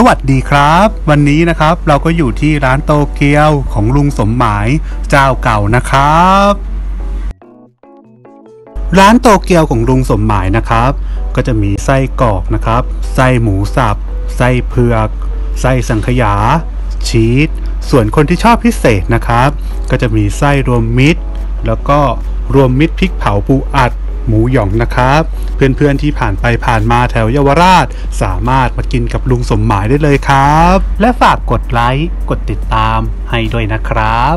สวัสดีครับ วันนี้นะครับเราก็อยู่ที่ร้านโตเกียวของลุงสมหมายเจ้าเก่านะครับ ร้านโตเกียวของลุงสมหมายนะครับ ก็จะมีไส้กรอกนะครับ ไส้หมูสับ ไส้เผือก ไส้สังขยา ชีสส่วนคนที่ชอบพิเศษนะครับ ก็จะมีไส้รวมมิตร แล้วก็รวมมิตรพริกเผาปูอัด หมูหยองนะครับ เพื่อนๆที่ผ่านไปผ่านมาแถวเยาวราช สามารถมากินกับลุงสมหมายได้เลยครับ และฝากกดไลค์กดติดตามให้ด้วยนะครับ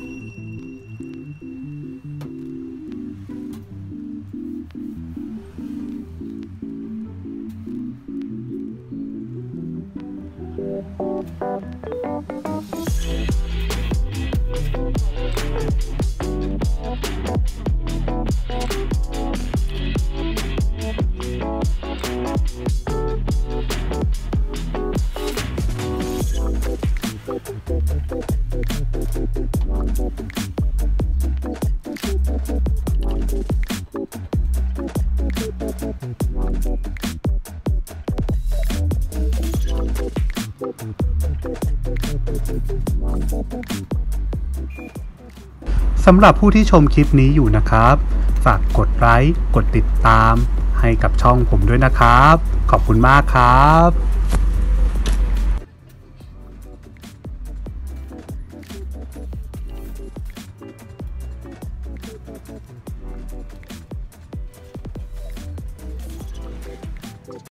สำหรับผู้ที่ชมคลิปนี้อยู่นะครับ ฝากกดไลค์ กดติดตาม ให้กับช่องผมด้วยนะครับ ขอบคุณมากครับ Thank you.